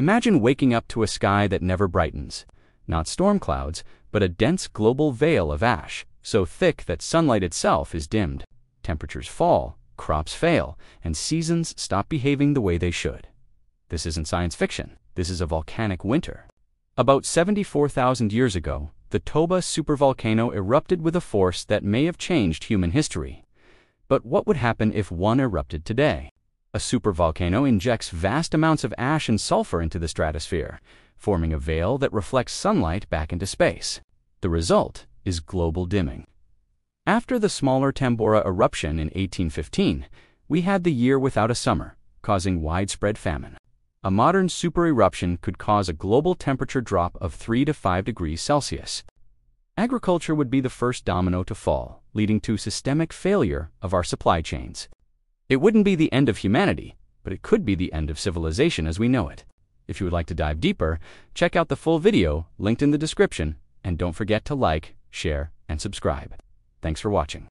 Imagine waking up to a sky that never brightens. Not storm clouds, but a dense global veil of ash, so thick that sunlight itself is dimmed. Temperatures fall, crops fail, and seasons stop behaving the way they should. This isn't science fiction. This is a volcanic winter. About 74,000 years ago, the Toba supervolcano erupted with a force that may have changed human history. But what would happen if one erupted today? A supervolcano injects vast amounts of ash and sulfur into the stratosphere, forming a veil that reflects sunlight back into space. The result is global dimming. After the smaller Tambora eruption in 1815, we had the year without a summer, causing widespread famine. A modern supereruption could cause a global temperature drop of 3 to 5 degrees Celsius. Agriculture would be the first domino to fall, leading to systemic failure of our supply chains. It wouldn't be the end of humanity, but it could be the end of civilization as we know it. If you would like to dive deeper, check out the full video linked in the description, and don't forget to like, share, and subscribe. Thanks for watching.